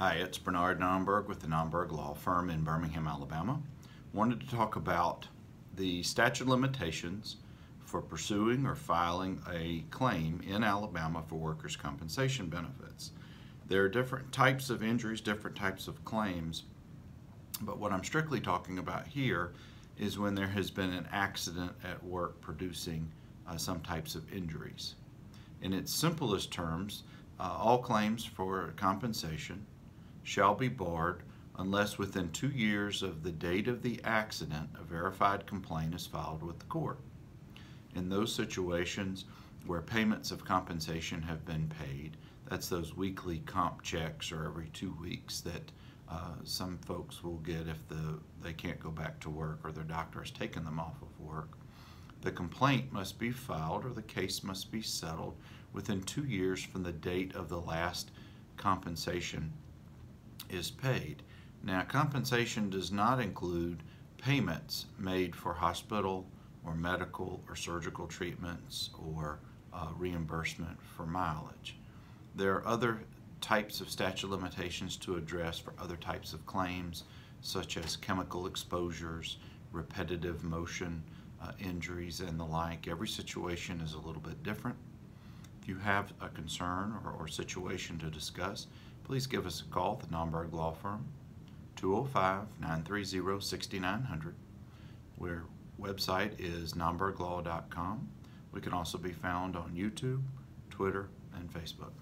Hi, it's Bernard Nomberg with the Nomberg Law Firm in Birmingham, Alabama. Wanted to talk about the statute of limitations for pursuing or filing a claim in Alabama for workers' compensation benefits. There are different types of injuries, different types of claims, but what I'm strictly talking about here is when there has been an accident at work producing uh, some types of injuries. In its simplest terms, uh, all claims for compensation shall be barred unless within two years of the date of the accident a verified complaint is filed with the court. In those situations where payments of compensation have been paid, that's those weekly comp checks or every two weeks that uh, some folks will get if the, they can't go back to work or their doctor has taken them off of work. The complaint must be filed or the case must be settled within two years from the date of the last compensation is paid. Now, compensation does not include payments made for hospital or medical or surgical treatments or uh, reimbursement for mileage. There are other types of statute limitations to address for other types of claims, such as chemical exposures, repetitive motion uh, injuries, and the like. Every situation is a little bit different. If you have a concern or, or situation to discuss, please give us a call at the Nomberg Law Firm, 205-930-6900. Our website is nomberglaw.com. We can also be found on YouTube, Twitter, and Facebook.